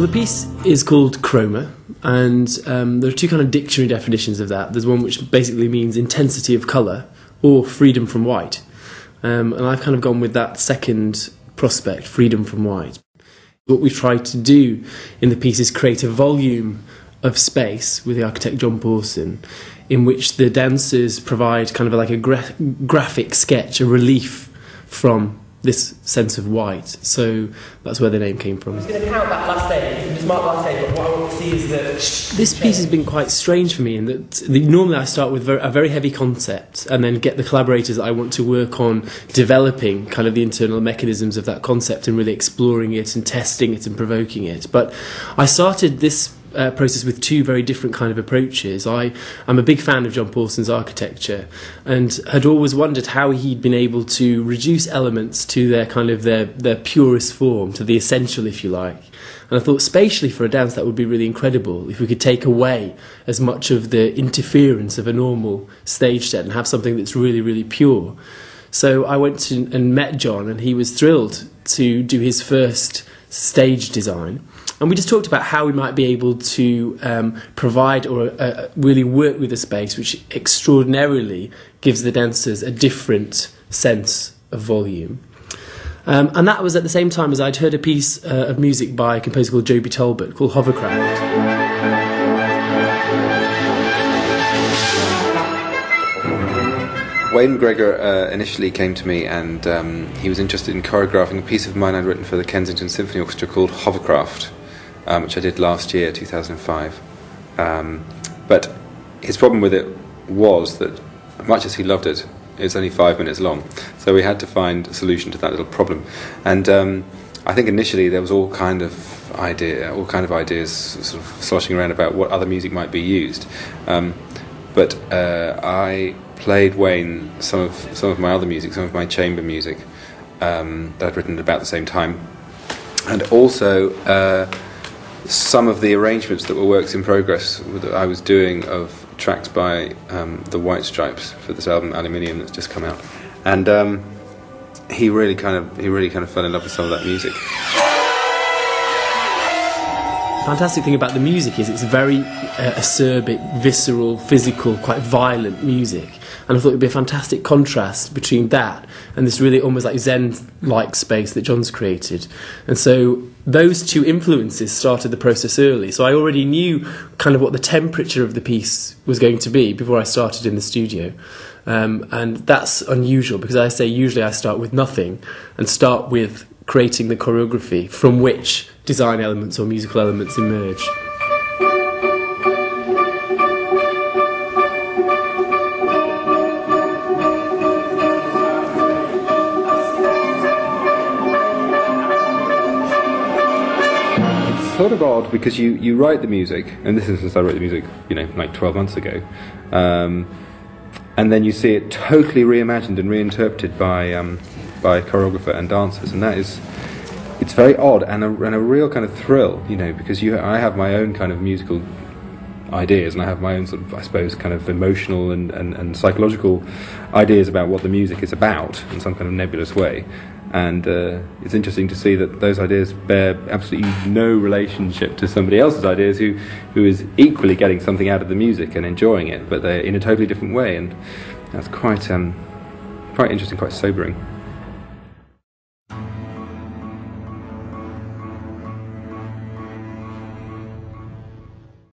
the piece is called Chroma, and um, there are two kind of dictionary definitions of that. There's one which basically means intensity of colour or freedom from white. Um, and I've kind of gone with that second prospect, freedom from white. What we've tried to do in the piece is create a volume of space with the architect John Pawson, in which the dancers provide kind of like a gra- graphic sketch, a relief from this sense of white. So that's where the name came from. I'm going to count that last day. Just mark last day, but what I want to see is that. This piece has been quite strange for me in that the, normally I start with a very heavy concept and then get the collaborators that I want to work on developing kind of the internal mechanisms of that concept and really exploring it and testing it and provoking it. But I started this uh, process with two very different kind of approaches. I am a big fan of John Pawson's architecture and had always wondered how he'd been able to reduce elements to their kind of their, their purest form, to the essential, if you like. And I thought spatially for a dance that would be really incredible if we could take away as much of the interference of a normal stage set and have something that's really, really pure. So I went to, and met John, and he was thrilled to do his first stage design. And we just talked about how we might be able to um, provide or uh, really work with a space which extraordinarily gives the dancers a different sense of volume. Um, and that was at the same time as I'd heard a piece uh, of music by a composer called Joby Talbot called Hovercraft. Wayne McGregor uh, initially came to me and um, he was interested in choreographing a piece of mine I'd written for the Kensington Symphony Orchestra called Hovercraft um, which I did last year, 2005. Um, but his problem with it was that, much as he loved it, it was only five minutes long. So we had to find a solution to that little problem. And um, I think initially there was all kind of idea, all kind of ideas sort of sloshing around about what other music might be used. Um, but uh, I played Wayne some of some of my other music, some of my chamber music um, that I'd written at about the same time, and also. Uh, some of the arrangements that were works in progress that I was doing of tracks by um, the White Stripes for this album Aluminium that's just come out, and um, he really kind of he really kind of fell in love with some of that music. Fantastic thing about the music is it's very uh, acerbic, visceral, physical, quite violent music, and I thought it would be a fantastic contrast between that and this really almost like Zen-like space that John's created, and so those two influences started the process early. So I already knew kind of what the temperature of the piece was going to be before I started in the studio. Um, and that's unusual because I say usually I start with nothing and start with creating the choreography from which design elements or musical elements emerge. It's sort of odd because you, you write the music, and this is since I wrote the music, you know, like 12 months ago, um, and then you see it totally reimagined and reinterpreted by, um, by choreographer and dancers, and that is, it's very odd and a, and a real kind of thrill, you know, because you, I have my own kind of musical ideas and I have my own sort of, I suppose, kind of emotional and, and, and psychological ideas about what the music is about in some kind of nebulous way and uh, it's interesting to see that those ideas bear absolutely no relationship to somebody else's ideas who, who is equally getting something out of the music and enjoying it, but they're in a totally different way, and that's quite um, quite interesting, quite sobering.